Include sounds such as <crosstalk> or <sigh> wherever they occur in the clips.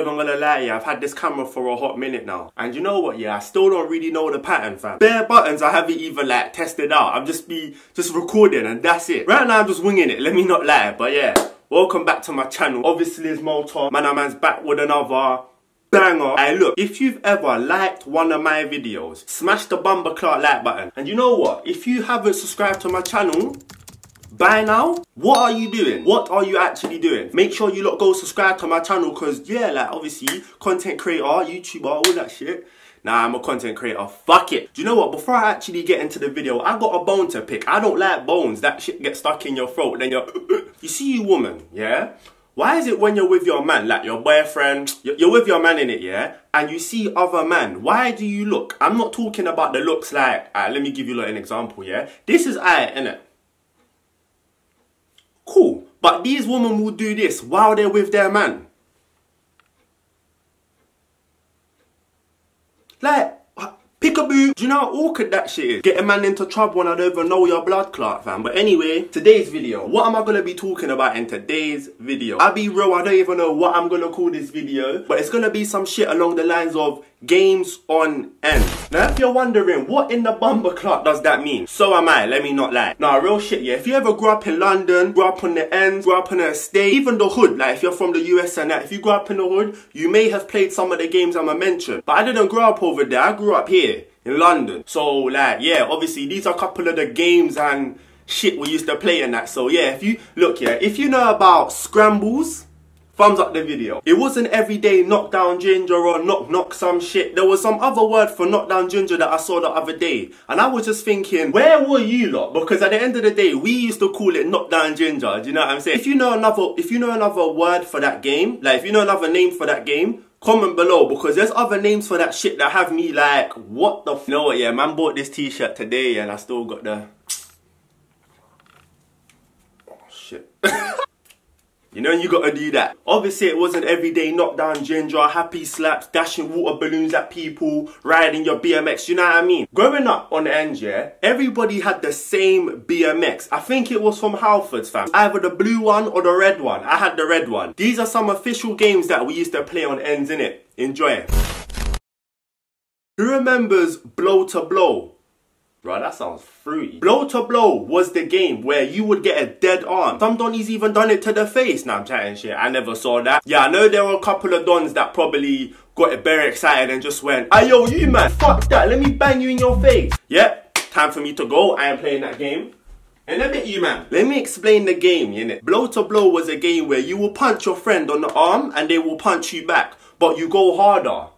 even gonna lie, yeah, I've had this camera for a hot minute now. And you know what, yeah, I still don't really know the pattern, fam. Bare buttons I haven't even like tested out. I'm just be just recording and that's it. Right now I'm just winging it, let me not lie. But yeah, welcome back to my channel. Obviously it's Mel Tom. Man, man's back with another banger. Hey look, if you've ever liked one of my videos, smash the bumper like button. And you know what? If you haven't subscribed to my channel, by now, what are you doing? What are you actually doing? Make sure you lot go subscribe to my channel because yeah, like obviously content creator, YouTuber, all that shit. Nah, I'm a content creator. Fuck it. Do you know what? Before I actually get into the video, I got a bone to pick. I don't like bones. That shit gets stuck in your throat. Then you're... <clears throat> you see you woman, yeah? Why is it when you're with your man, like your boyfriend, you're with your man in it, yeah? And you see other man, why do you look? I'm not talking about the looks like, uh, let me give you like an example, yeah? This is I, innit? Cool. But these women will do this while they're with their man. Like, Peekaboo. Do you know how awkward that shit is? Get a man into trouble when I don't even know your blood clot, fam. But anyway, today's video. What am I gonna be talking about in today's video? I'll be real, I don't even know what I'm gonna call this video. But it's gonna be some shit along the lines of games on end. Now if you're wondering what in the bumper clock does that mean, so am I, let me not lie. Nah, real shit, yeah. If you ever grew up in London, grew up on the ends, grew up in a estate, even the hood, like if you're from the US and that, if you grew up in the hood, you may have played some of the games I'ma mention. But I didn't grow up over there, I grew up here in London. So like, yeah, obviously these are a couple of the games and shit we used to play in that. So yeah, if you, look yeah, if you know about scrambles, thumbs up the video. It wasn't everyday knockdown ginger or knock knock some shit. There was some other word for knockdown ginger that I saw the other day. And I was just thinking, where were you lot? Because at the end of the day, we used to call it knockdown ginger. Do you know what I'm saying? If you know another, if you know another word for that game, like if you know another name for that game, comment below because there's other names for that shit that have me like, what the f- You know what, yeah, man bought this t-shirt today and I still got the... Oh, shit. <laughs> You know, you gotta do that. Obviously, it wasn't everyday knockdown ginger, happy slaps, dashing water balloons at people, riding your BMX, you know what I mean? Growing up on the end, yeah, everybody had the same BMX. I think it was from Halfords, fam. Either the blue one or the red one. I had the red one. These are some official games that we used to play on ends, innit? Enjoy. It. Who remembers Blow to Blow? Bro, that sounds fruity. Blow to blow was the game where you would get a dead arm. Some Donnies even done it to the face. Now I'm chatting shit. I never saw that. Yeah, I know there were a couple of Dons that probably got it very excited and just went, Hey yo, you man, fuck that. Let me bang you in your face. Yep, time for me to go. I am playing that game. In a bit, you man. Let me explain the game, innit? Blow to blow was a game where you will punch your friend on the arm and they will punch you back. But you go harder.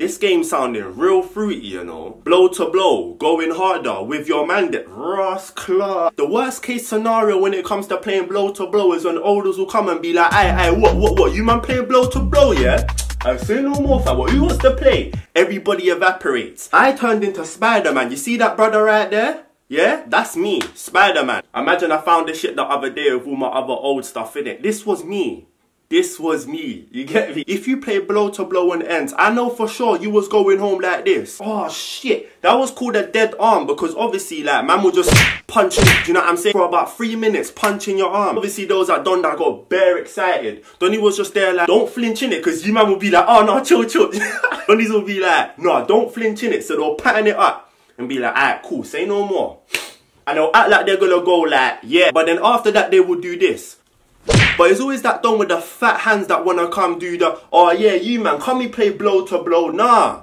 This game sounding real fruity, you know. Blow to blow, going harder with your man that Ross Clark. The worst case scenario when it comes to playing blow to blow is when olders will come and be like, aye, aye, what, what, what, you man playing blow to blow, yeah? I've seen no more fam. Who wants to play? Everybody evaporates. I turned into Spider-Man. You see that brother right there? Yeah, that's me, Spider-Man. Imagine I found this shit the other day with all my other old stuff in it. This was me. This was me. You get me? If you play blow to blow and ends, I know for sure you was going home like this. Oh shit. That was called a dead arm because obviously like man will just punch you, you know what I'm saying? For about three minutes punching your arm. Obviously those that done that got bare excited. Donny was just there like, don't flinch in it because you man will be like, oh no, chill, chill. <laughs> Donny's will be like, no, don't flinch in it. So they'll pattern it up and be like, alright, cool, say no more. And they'll act like they're gonna go like, yeah. But then after that they will do this. But it's always that done with the fat hands that wanna come do the, oh yeah, you man, come me play blow to blow. Nah.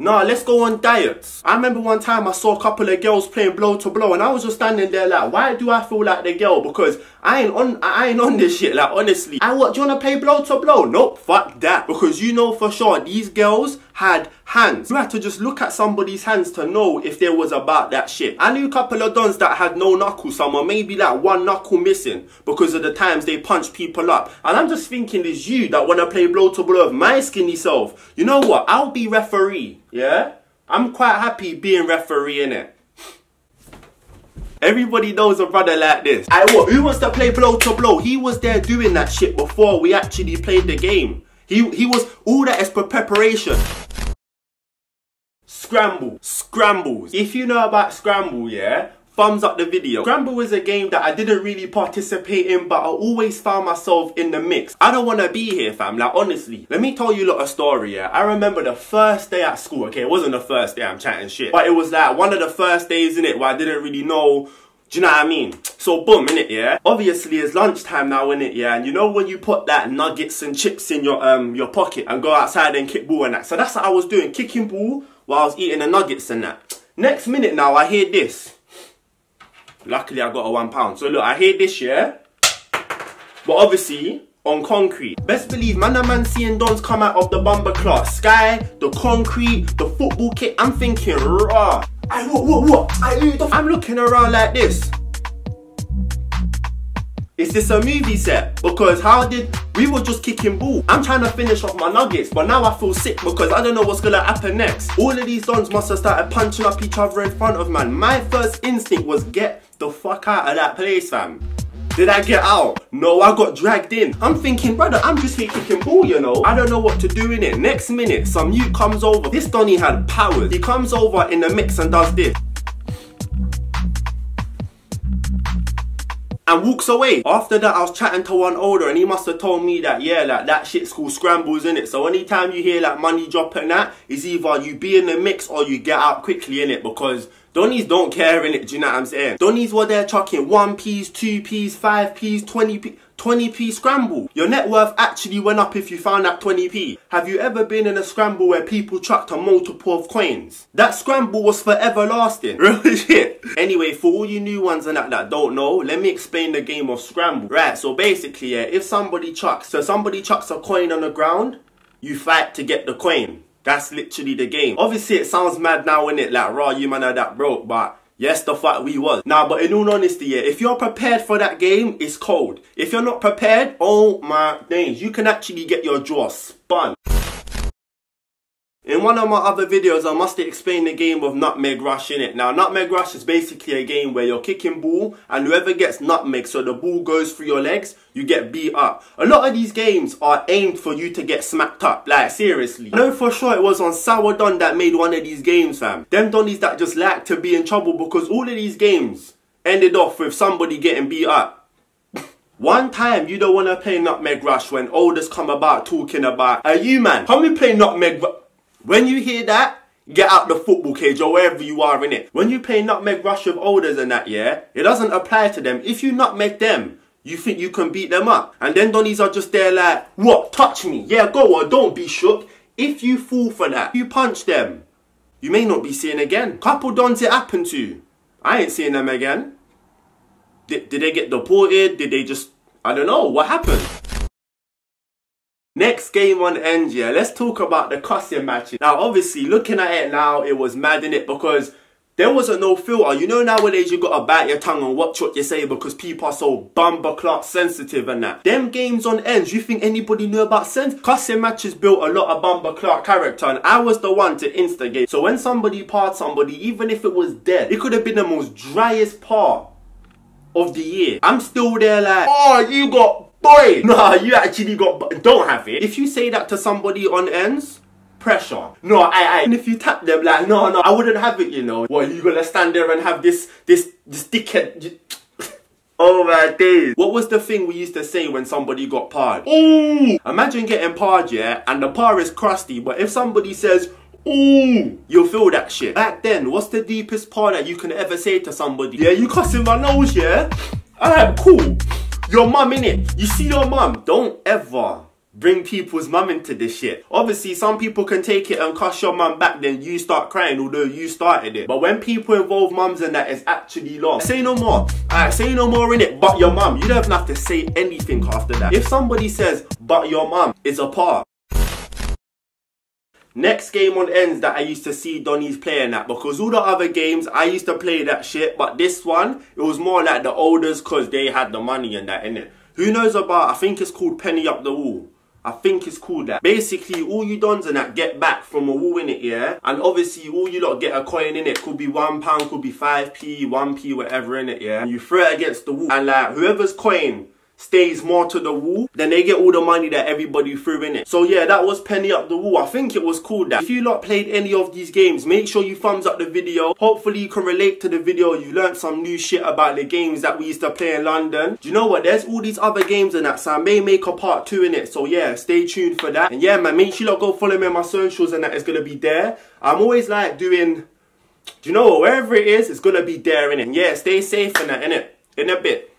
Nah, let's go on diets. I remember one time I saw a couple of girls playing blow to blow and I was just standing there like, why do I feel like the girl? Because I ain't on I ain't on this shit, like honestly. I what, do you wanna play blow to blow? Nope, fuck that. Because you know for sure these girls had hands. You had to just look at somebody's hands to know if there was about that shit. I knew a couple of dons that had no knuckles, some or maybe like one knuckle missing because of the times they punched people up. And I'm just thinking it's you that wanna play blow to blow with my skinny self. You know what? I'll be referee. Yeah? I'm quite happy being referee in it. Everybody knows a brother like this. I what? Who wants to play blow to blow? He was there doing that shit before we actually played the game. He he was all that is preparation. Scramble, scrambles. If you know about scramble, yeah, thumbs up the video. Scramble is a game that I didn't really participate in, but I always found myself in the mix. I don't want to be here, fam. Like, honestly. Let me tell you a lot of story, yeah. I remember the first day at school. Okay, it wasn't the first day I'm chatting shit. But it was like one of the first days in it where I didn't really know do you know what I mean? So boom, in it, yeah. Obviously, it's lunchtime now, in it, yeah. And you know when you put that nuggets and chips in your um your pocket and go outside and kick ball and that. So that's what I was doing, kicking ball while I was eating the nuggets and that. Next minute now, I hear this. Luckily, I got a one pound. So look, I hear this, yeah. But obviously, on concrete. Best believe, man and man seeing dons come out of the bomber class. Sky, the concrete, the football kit. I'm thinking, raw. I what what what? I I'm looking around like this. Is this a movie set? Because how did we were just kicking ball? I'm trying to finish off my nuggets, but now I feel sick because I don't know what's gonna happen next. All of these dons must have started punching up each other in front of man. My first instinct was get the fuck out of that place, fam. Did I get out? No, I got dragged in. I'm thinking, brother, I'm just here kicking ball, you know. I don't know what to do in it. Next minute, some youth comes over. This Donny had powers. He comes over in the mix and does this. And walks away. After that, I was chatting to one older and he must have told me that, yeah, like that shit's called scrambles in it. So anytime you hear like money dropping that, it's either you be in the mix or you get out quickly in it because Donnies don't care in it, do you know what I'm saying? Donnies were there chucking 1p's, 2p's, 5p's, 20p, 20p scramble. Your net worth actually went up if you found that 20p. Have you ever been in a scramble where people chucked a multiple of coins? That scramble was forever lasting. <laughs> Real shit. Anyway, for all you new ones and that that don't know, let me explain the game of scramble. Right, so basically, yeah, if somebody chucks, so somebody chucks a coin on the ground, you fight to get the coin. That's literally the game. Obviously, it sounds mad now, innit? Like, raw, you man are that broke, but yes, the fact we was. Now, but in all honesty, yeah, if you're prepared for that game, it's cold. If you're not prepared, oh my days, you can actually get your jaw spun. In one of my other videos, I must explain the game of Nutmeg Rush in it. Now, Nutmeg Rush is basically a game where you're kicking ball and whoever gets nutmeg, so the ball goes through your legs, you get beat up. A lot of these games are aimed for you to get smacked up, like seriously. I know for sure it was on Sour Don that made one of these games, fam. Them Donnies that just like to be in trouble because all of these games ended off with somebody getting beat up. <laughs> One time you don't want to play Nutmeg Rush when olders come about talking about, are you man, how we play Nutmeg Rush? When you hear that, get out the football cage or wherever you are in it. When you play nutmeg rush of olders and that, yeah, it doesn't apply to them. If you nutmeg them, you think you can beat them up. And then Donnies are just there like, what, touch me? Yeah, go on, don't be shook. If you fall for that, you punch them. You may not be seeing again. Couple dons it happen to. I ain't seeing them again. Did, did they get deported? Did they just, I don't know, what happened? Next game on end, yeah, let's talk about the cussing matches. Now, obviously, looking at it now, it was mad in it because there wasn't no filter. You know nowadays you gotta bite your tongue and watch what you say because people are so bumper clock sensitive and that. Them games on ends, you think anybody knew about sense? Cussing matches built a lot of bumper clock character and I was the one to instigate. So when somebody parted somebody, even if it was dead, it could have been the most driest part of the year. I'm still there like, oh, you got Boy, <laughs> nah, you actually got, don't have it. If you say that to somebody on ends, pressure. No, I, I, and if you tap them like, no, no, I wouldn't have it, you know. What, you gonna stand there and have this, this, this dickhead, <laughs> Oh my days. What was the thing we used to say when somebody got parred? Ooh! Imagine getting parred, yeah, and the par is crusty, but if somebody says, ooh, you'll feel that shit. Back then, what's the deepest par that you can ever say to somebody? Yeah, you cussing my nose, yeah? Alright, cool. Your mum, innit? You see your mum? Don't ever bring people's mum into this shit. Obviously, some people can take it and cuss your mum back, then you start crying, although you started it. But when people involve mums in that, it's actually long. Say no more. Alright, say no more in it, but your mum. You don't have to say anything after that. If somebody says, but your mum, is a part. Next game on ends that I used to see Donny's playing that because all the other games I used to play that shit but this one it was more like the olders because they had the money and that in it. Who knows about I think it's called Penny Up the Wall. I think it's called that. Basically, all you dons and that get back from a wall in it, yeah? And obviously, all you lot get a coin in it. Could be one pound, could be 5p, 1p, whatever in it, yeah? And you throw it against the wall. And like, whoever's coin stays more to the wall, then they get all the money that everybody threw in it. So yeah, that was Penny Up the Wall. I think it was cool that. If you lot played any of these games, make sure you thumbs up the video. Hopefully you can relate to the video. You learned some new shit about the games that we used to play in London. Do you know what? There's all these other games in that, so I may make a part two in it. So yeah, stay tuned for that. And yeah, man, make sure you lot go follow me on my socials and that is gonna be there. I'm always like doing, do you know? Wherever it is, it's gonna be there in it. And yeah, stay safe and that in it. In a bit.